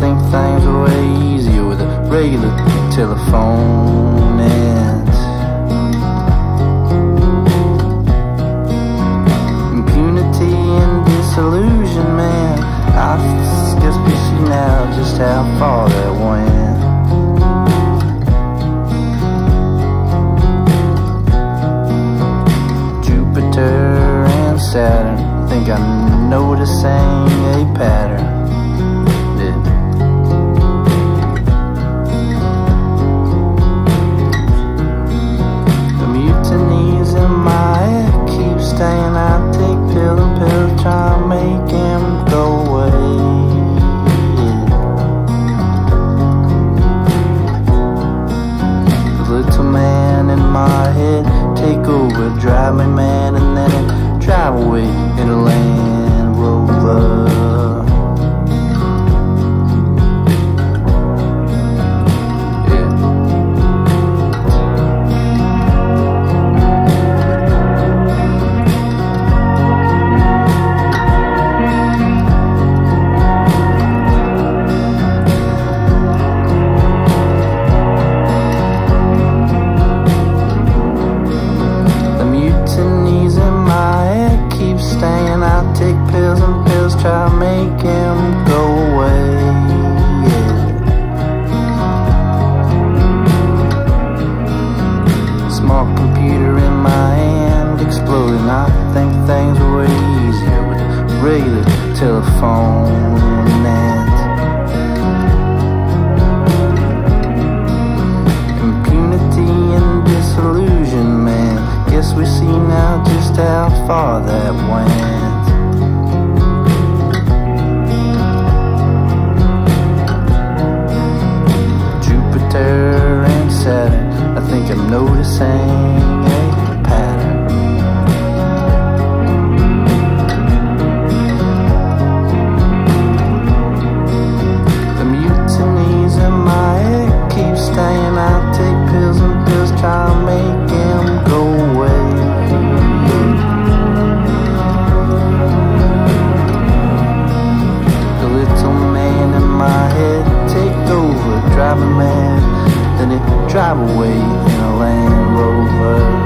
think things were way easier with a regular telephone and impunity and disillusionment. I guess we see now just how far. Small computer in my hand exploding. I think things were easier with a regular telephone. And drive a man than drive away in a Land Rover.